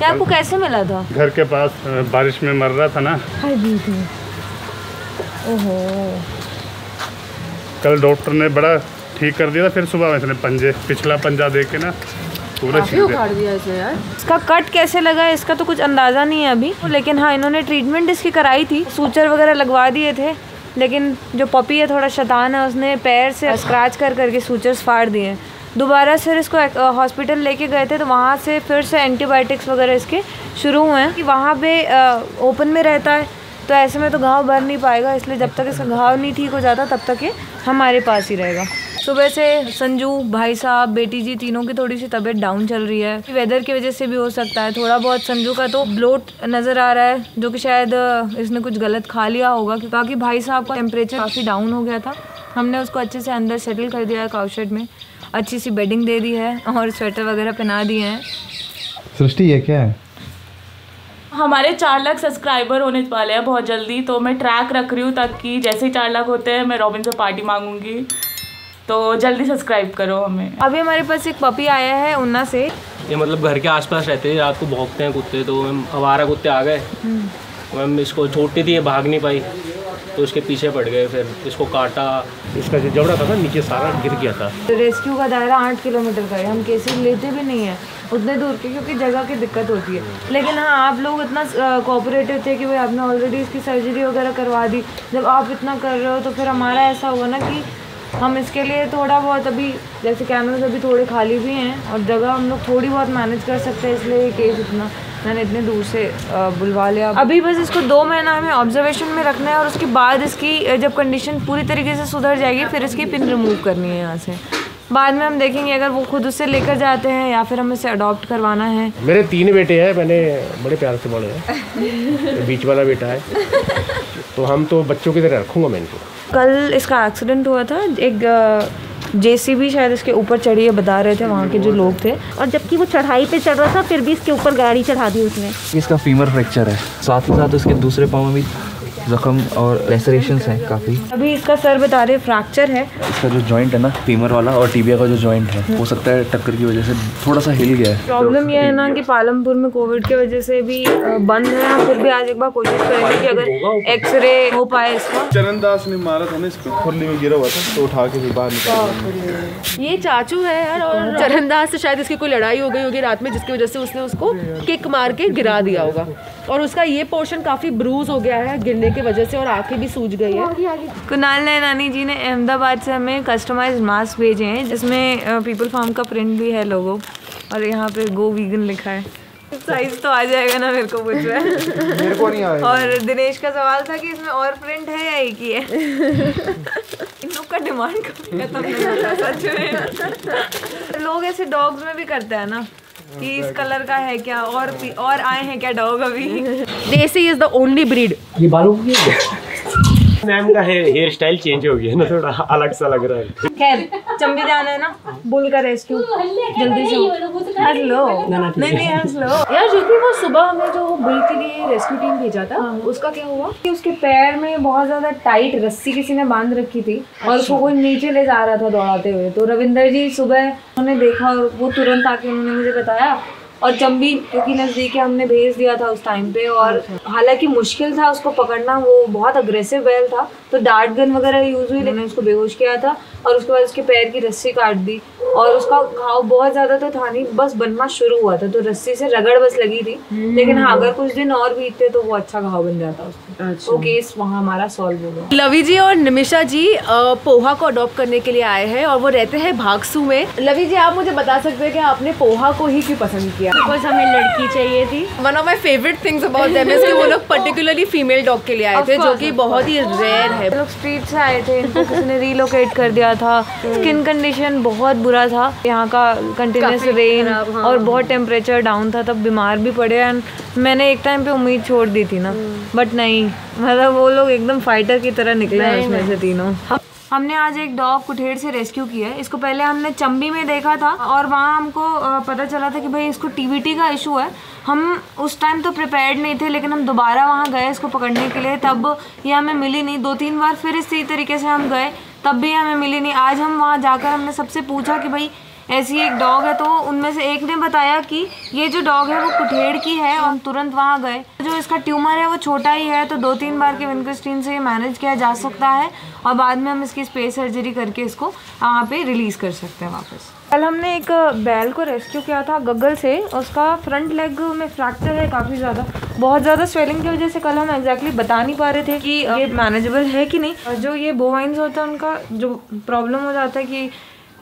ये आपको कैसे मिला था? घर के पास बारिश में मर रहा था ना। ओहो। कल डॉक्टर ने बड़ा ठीक कर दिया था फिर सुबह इसने पंजे पिछला पंजा दे के ना पूरा दिया उखाड़ दिया इसे यार। इसका कट कैसे लगा? है इसका तो कुछ अंदाज़ा नहीं है अभी। लेकिन हाँ इन्होंने ट्रीटमेंट इसकी कराई थी। सूचर वगैरह लगवा दिए थे। लेकिन जो पपी है थोड़ा शैतान है उसने पैर से स्क्रैच कर करके सूचर्स फाड़ दिए। हैं दोबारा फिर इसको हॉस्पिटल लेके गए थे तो वहाँ से फिर से एंटीबायोटिक्स वगैरह इसके शुरू हुए हैं। कि वहाँ पे ओपन में रहता है तो ऐसे में तो घाव भर नहीं पाएगा, इसलिए जब तक इसका घाव नहीं ठीक हो जाता, तब तक ये हमारे पास ही रहेगा। सुबह से संजू, भाई साहब, बेटी जी, तीनों की थोड़ी सी तबीयत डाउन चल रही है। वेदर की वजह से भी हो सकता है, थोड़ा बहुत संजू का तो ब्लोट नज़र आ रहा है, जो कि शायद इसने कुछ गलत खा लिया होगा, क्योंकि भाई साहब का टेम्परेचर काफ़ी डाउन हो गया था। हमने उसको अच्छे से अंदर सेटल कर दिया है काउशेड में। अच्छी सी बेडिंग दे दी है और स्वेटर वगैरह पहना दिए हैं। सृष्टि ये क्या है? हमारे चार लाख सब्सक्राइबर होने वाले हैं बहुत जल्दी तो मैं ट्रैक रख रही हूँ ताकि जैसे ही चार लाख होते हैं मैं रॉबिन से पार्टी मांगूँगी। तो जल्दी सब्सक्राइब करो हमें। अभी हमारे पास एक पपी आया है उन्ना से। ये मतलब घर के आसपास रहते हैं रात को भौंकते हैं कुत्ते तो मैम आवारा कुत्ते आ गए। मैम इसको छोटी थी ये भाग नहीं पाई। तो इसके पीछे पड़ गए, फिर इसको काटा। इसका जो जबड़ा था ना, नीचे सारा गिर गया था। रेस्क्यू का दायरा आठ किलोमीटर का है, हम केसेस लेते भी नहीं है, उतने दूर के, क्योंकि जगह की दिक्कत होती है। लेकिन हाँ आप लोग इतना कोऑपरेटिव थे कि भाई आपने ऑलरेडी इसकी सर्जरी वगैरह करवा दी। जब आप इतना कर रहे हो तो फिर हमारा ऐसा हुआ ना कि हम इसके लिए थोड़ा बहुत अभी, जैसे कैमरे अभी थोड़े खाली भी हैं, और जगह हम लोग थोड़ी बहुत मैनेज कर सकते हैं, इसलिए ये केस इतना मैंने इतने दूर से बुलवा लिया। अभी बस इसको दो महीना हमें ऑब्जर्वेशन में रखना है और उसके बाद इसकी जब कंडीशन पूरी तरीके से सुधर जाएगी फिर इसकी पिन रिमूव करनी है यहाँ से। बाद में हम देखेंगे अगर वो खुद उससे लेकर जाते हैं या फिर हमें इसे अडॉप्ट करवाना है। मेरे तीन बेटे हैं मैंने बड़े प्यार से बड़े हैं। बीच वाला बेटा है। तो हम तो बच्चों की तरह रखूँगा मैं इनको। कल इसका एक्सीडेंट हुआ था। एक जेसीबी शायद इसके ऊपर चढ़ी है, बता रहे थे वहाँ के जो लोग थे। और जबकि वो चढ़ाई पे चढ़ रहा था, फिर भी इसके ऊपर गाड़ी चढ़ा दी उसने। इसका फीमर फ्रैक्चर है। साथ ही साथ उसके दूसरे पाँव में भी जख्म और लेसरेशंस हैं काफ़ी। अभी इसका सर बता रहे फ्रैक्चर है। इसका जो जॉइंट है ना फीमर वाला और टीबिया का जो जॉइंट है हो सकता है टक्कर की वजह से थोड़ा सा हिल गया है। प्रॉब्लम ये है ना कि पालमपुर में कोविड की वजह से भी बंद है हम फिर भी आज एक बार कोशिश करेंगे कि अगर एक्सरे हो पाए इसका। चरण दास ने मारा था ना इसको। खुरली में गिरा हुआ था तो उठा के फिर बाहर निकाल ये चाचू है यार और चरणदास से शायद इसकी कोई लड़ाई हो गई होगी रात में जिसकी वजह से उसने उसको किक मार के गिरा दिया होगा। और उसका ये पोर्शन काफ़ी ब्रूज हो गया है गिरने की वजह से और आँखें भी सूज गई है। कुणाल नैनानी जी ने अहमदाबाद से हमें कस्टमाइज मास्क भेजे हैं जिसमें पीपल फार्म का प्रिंट भी है लोगो और यहाँ पे गो वीगन लिखा है। साइज़ तो आ जाएगा ना मेरे को पूछ रहा है। मेरे को नहीं आया। और दिनेश का सवाल था कि इसमें और प्रिंट है या एक ही है? इन लोग का डिमांड कभी खत्म नहीं होता सच में। लोग ऐसे डॉग्स में भी करते हैं ना। कि इस कलर का है क्या? और और आए हैं क्या डॉग अभी? देसी इज़ द ओनली ब्रीड ये बालों की मैम का हेयर स्टाइल चेंज हो गया ना थोड़ा अलग सा लग रहा है। खैर चंबी जाना है ना बुल का रेस्क्यू जल्दी से हंस लो। नहीं नहीं हंस लो। यार ज्योति वो सुबह हमें जो बिल के लिए रेस्क्यू टीम भेजा था उसका क्या हुआ कि उसके पैर में बहुत ज़्यादा टाइट रस्सी किसी ने बाँध रखी थी और उसको कोई नीचे ले जा रहा था दौड़ाते हुए। तो रविंदर जी सुबह उन्होंने देखा और वो तुरंत आके उन्होंने मुझे बताया और चंबी क्योंकि नज़दीक है हमने भेज दिया था उस टाइम पे और हालाँकि मुश्किल था उसको पकड़ना वो बहुत अग्रेसिव बैल था। तो डार्ट गन वगैरह यूज़ हुई लेकिन उसको बेहोश किया था और उसके बाद उसके पैर की रस्सी काट दी और उसका घाव बहुत ज़्यादा तो था नहीं बस बनना शुरू हुआ था। तो रस्सी से रगड़ बस लगी थी। लेकिन हाँ अगर कुछ दिन और बीतते तो वो अच्छा घाव बन जाता उसको तो केस वहाँ हमारा सॉल्व हो गया। लवी जी और निमिषा जी पोहा को अडॉप्ट करने के लिए आए हैं और वो रहते हैं भागसू में। लवी जी आप मुझे बता सकते हैं कि आपने पोहा को ही क्यों पसंद किया? बिकॉज़ हमें लड़की चाहिए थी। One of my favourite things about them is कि वो लोग पर्टिकुलरली फीमेल डॉग के लिए आए थे जो कि बहुत ही रेयर है। लोग स्ट्रीट से आए थे इनको किसी ने रीलोकेट कर दिया था। स्किन कंडीशन बहुत बुरा था। यहाँ का कंटिन्यूस रेन और बहुत टेम्परेचर डाउन था तब बीमार भी पड़े। एंड मैंने एक टाइम पे उम्मीद छोड़ दी थी ना। बट नहीं मतलब वो लोग एकदम फाइटर की तरह निकले हैं उसमें से तीनों। हमने आज एक डॉग कुठेड़ से रेस्क्यू किया है। इसको पहले हमने चंबी में देखा था और वहाँ हमको पता चला था कि भाई इसको टीवीटी का इशू है। हम उस टाइम तो प्रिपेयर्ड नहीं थे, लेकिन हम दोबारा वहाँ गए इसको पकड़ने के लिए। तब ये हमें मिली नहीं। दो तीन बार फिर इसी तरीके से हम गए, तब भी हमें मिली नहीं। आज हम वहाँ जाकर हमने सबसे पूछा कि भाई ऐसी एक डॉग है तो उनमें से एक ने बताया कि ये जो डॉग है, वो कुठेड़ की है और हम तुरंत वहाँ गए। जो इसका ट्यूमर है, वो छोटा ही है तो दो तीन बार के विंकस्टीन से मैनेज किया जा सकता है और बाद में हम इसकी स्पेस सर्जरी करके इसको वहाँ पे रिलीज़ कर सकते हैं वापस। कल हमने एक बैल को रेस्क्यू किया था गगल से, उसका फ्रंट लेग में फ्रैक्चर है काफ़ी ज़्यादा। बहुत ज़्यादा स्वेलिंग की वजह से कल हम एग्जैक्टली बता नहीं पा रहे थे कि ये मैनेजेबल है कि नहीं। जो ये बोवाइंस होता है, उनका जो प्रॉब्लम हो जाता है कि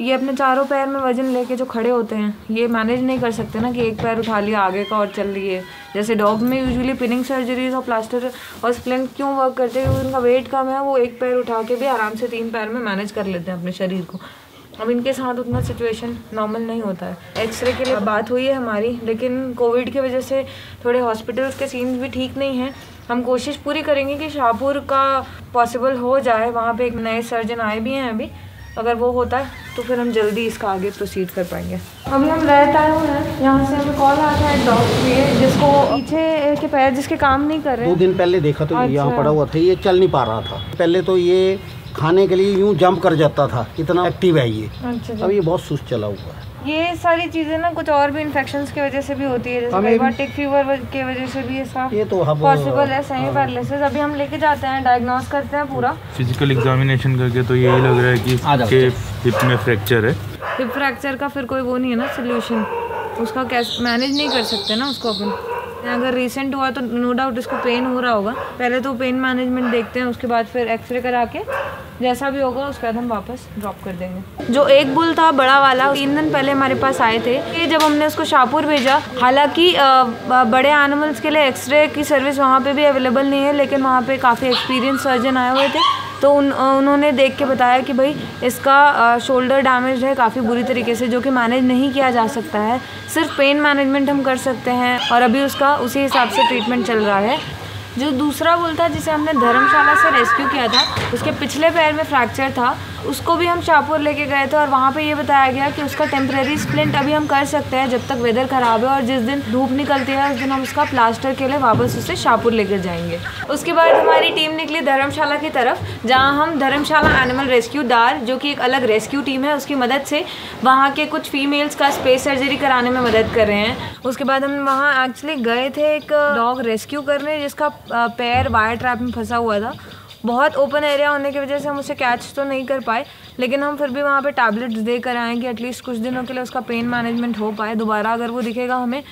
ये अपने चारों पैर में वज़न लेके जो खड़े होते हैं, ये मैनेज नहीं कर सकते ना कि एक पैर उठा लिया, आगे का और चल है। जैसे डॉग में यूजुअली पिनिंग सर्जरीज और प्लास्टर और स्प्लिन क्यों वर्क करते हैं? क्योंकि उनका वेट कम है, वो एक पैर उठा के भी आराम से तीन पैर में मैनेज कर लेते हैं अपने शरीर को। अब इनके साथ उतना सिचुएशन नॉर्मल नहीं होता है। एक्सरे के लिए बात हुई है हमारी, लेकिन कोविड की वजह से थोड़े हॉस्पिटल्स के सीन्स भी ठीक नहीं हैं। हम कोशिश पूरी करेंगे कि शाहपुर का पॉसिबल हो जाए, वहाँ पे एक नए सर्जन आए भी हैं अभी। अगर वो होता है तो फिर हम जल्दी इसका आगे प्रोसीड कर पाएँगे। अभी हम रहता है हुए यहाँ से हमें कॉल आता है डॉग भी जिसको पीछे के पैर जिसके काम नहीं कर रहे। दो दिन पहले देखा तो अच्छा। यहाँ। पड़ा हुआ था ये चल नहीं पा रहा था। पहले तो ये खाने के लिए यूँ जंप कर जाता था इतना एक्टिव है ये। अच्छा अब ये बहुत सुस्त चला हुआ है। ये सारी चीज़ें ना कुछ और भी इन्फेक्शन की वजह से भी होती है जैसे कई बार टिक फीवर के वजह से भी ये तो पॉसिबल है सही पैरालिसिस अभी हम लेके जाते हैं डायग्नोस करते हैं पूरा। फ़िज़िकल एग्जामिनेशन करके तो यही लग रहा है कि इसके हिप में फ्रैक्चर है। हिप फ्रैक्चर का फिर कोई वो नहीं है ना सोल्यूशन उसका कैसे मैनेज नहीं कर सकते ना उसको अपन। अगर रिसेंट हुआ तो नो डाउट इसको पेन हो रहा होगा। पहले तो पेन मैनेजमेंट देखते हैं, उसके बाद फिर एक्सरे करा के जैसा भी होगा, उसके बाद हम वापस ड्रॉप कर देंगे। जो एक बुल था, बड़ा वाला, तीन दिन पहले हमारे पास आए थे। कि जब हमने उसको शाहपुर भेजा, हालाँकि बड़े एनिमल्स के लिए एक्सरे की सर्विस वहाँ पे भी अवेलेबल नहीं है, लेकिन वहाँ पे काफ़ी एक्सपीरियंस सर्जन आए हुए थे। तो उन उन्होंने देख के बताया कि भाई इसका शोल्डर डैमेज है, काफ़ी बुरी तरीके से, जो कि मैनेज नहीं किया जा सकता है। सिर्फ़ पेन मैनेजमेंट हम कर सकते हैं और अभी उसका, उसी हिसाब से ट्रीटमेंट चल रहा है। जो दूसरा बुल था जिसे हमने धर्मशाला से रेस्क्यू किया था, उसके पिछले पैर में फ्रैक्चर था उसको भी हम शाहपुर लेके गए थे और वहाँ पे ये बताया गया कि उसका टेम्प्रेरी स्प्लिंट अभी हम कर सकते हैं जब तक वेदर ख़राब है और जिस दिन धूप निकलती है, उस दिन हम उसका प्लास्टर के लिए वापस उसे शाहपुर लेकर जाएँगे। उसके बाद हमारी टीम निकली धर्मशाला की तरफ़, जहाँ हम धर्मशाला एनिमल रेस्क्यू दार, जो कि एक अलग रेस्क्यू टीम है, उसकी मदद से वहाँ के कुछ फीमेल्स का स्पेस सर्जरी कराने में मदद कर रहे हैं। उसके बाद हम वहाँ एक्चुअली गए थे एक डॉग रेस्क्यू करने, जिसका पैर वायर ट्रैप में फंसा हुआ था। बहुत ओपन एरिया होने की वजह से हम उसे कैच तो नहीं कर पाए लेकिन हम फिर भी वहाँ पे टैबलेट्स दे कर आए कि एटलीस्ट कुछ दिनों के लिए उसका पेन मैनेजमेंट हो पाए। दोबारा अगर वो दिखेगा हमें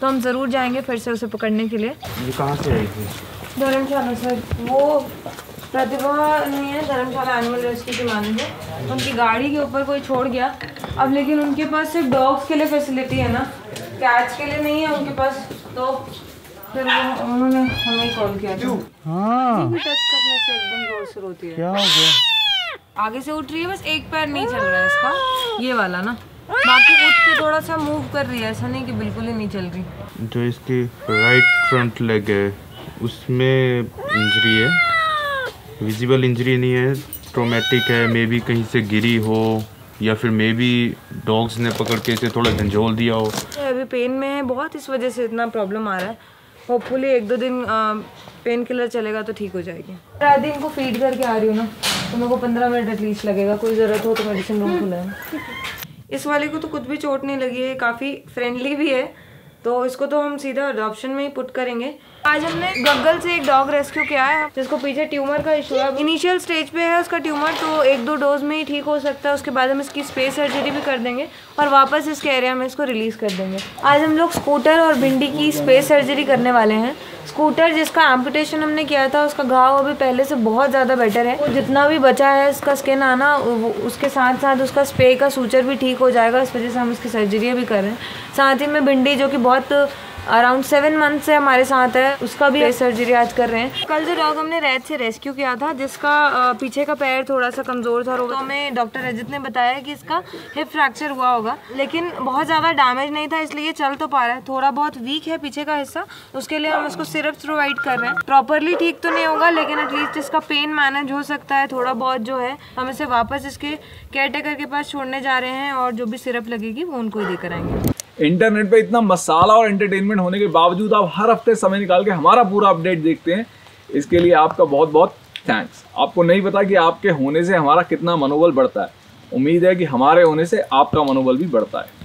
तो हम ज़रूर जाएँगे फिर से उसे पकड़ने के लिए। ये कहाँ से आई थी? धर्मशाला सर वो प्रतिभा नहीं है धर्मशाला एनिमल रेस्क्यू की मैनेजर उनकी गाड़ी के ऊपर कोई छोड़ गया। अब लेकिन उनके पास सिर्फ़ डॉग्स के लिए फैसिलिटी है ना। कैट्स के लिए नहीं है उनके पास तो फिर वो उन्होंने हमें कॉल किया था। हाँ। टच करने से एकदम ज़ोर से रोती है। क्या हो गया? आगे से उठ रही है बस एक पैर नहीं चल रहा है इसका। ये वाला ना। बाकी उठ के थोड़ा सा मूव कर रही है ऐसा नहीं कि बिल्कुल ही नहीं चल रही। जो इसकी राइट फ्रंट लेग है उसमें इंजरी है। विजिबल इंजरी नहीं है ट्रोमेटिक है मे बी कहीं से गिरी हो या फिर मे बी डॉग्स ने पकड़ के इसे थोड़ा झंझोल दिया हो। अभी पेन में है बहुत इस वजह से इतना प्रॉब्लम आ रहा है। होपफुली एक दो दिन पेन किलर चलेगा तो ठीक हो जाएगी। रात दिन को फ़ीड करके आ रही हूँ ना तो मेरे को पंद्रह मिनट एटलीस्ट लगेगा, कोई ज़रूरत हो तो मेडिसिन रूम खुला है। इस वाले को तो कुछ भी चोट नहीं लगी है काफ़ी फ्रेंडली भी है तो इसको तो हम सीधा अडॉप्शन में ही पुट करेंगे। आज हमने गग्गल से एक डॉग रेस्क्यू किया है, जिसको पीछे ट्यूमर का इशू है। इनिशियल स्टेज पे है उसका ट्यूमर तो एक दो डोज में ही ठीक हो सकता है। उसके बाद हम इसकी स्पेस सर्जरी भी कर देंगे और वापस इसके एरिया में इसको रिलीज़ कर देंगे। आज हम लोग स्कूटर और भिंडी की स्पेस सर्जरी करने वाले हैं। स्कूटर जिसका एम्पुटेशन हमने किया था, उसका घाव अभी पहले से बहुत ज़्यादा बेटर है। जितना भी बचा है इसका स्किन आना उसके साथ साथ उसका स्प्रे का सूचर भी ठीक हो जाएगा। इस वजह से हम इसकी सर्जरी भी कर रहे हैं। साथ ही में भिंडी जो कि बहुत अराउंड सेवन मंथ से हमारे साथ है। उसका भी सर्जरी आज कर रहे हैं। कल जो डॉग हमने रैत से रेस्क्यू किया था जिसका पीछे का पैर थोड़ा सा कमज़ोर था तो हमें डॉक्टर रजित ने बताया कि इसका हिप फ्रैक्चर हुआ होगा। लेकिन बहुत ज़्यादा डैमेज नहीं था इसलिए चल तो पा रहा है। थोड़ा बहुत वीक है पीछे का हिस्सा उसके लिए हम इसको सिरप प्रोवाइड कर रहे हैं। प्रॉपरली ठीक तो नहीं होगा लेकिन एटलीस्ट इसका पेन मैनेज हो सकता है। थोड़ा बहुत जो है हम इसे वापस इसके केयर टेकर के पास छोड़ने जा रहे हैं और जो भी सिरप लगेगी वो उनको ही देकर आएँगे। इंटरनेट पे इतना मसाला और एंटरटेनमेंट होने के बावजूद आप हर हफ़्ते समय निकाल के हमारा पूरा अपडेट देखते हैं। इसके लिए आपका बहुत बहुत थैंक्स आपको नहीं पता कि आपके होने से हमारा कितना मनोबल बढ़ता है। उम्मीद है कि हमारे होने से आपका मनोबल भी बढ़ता है।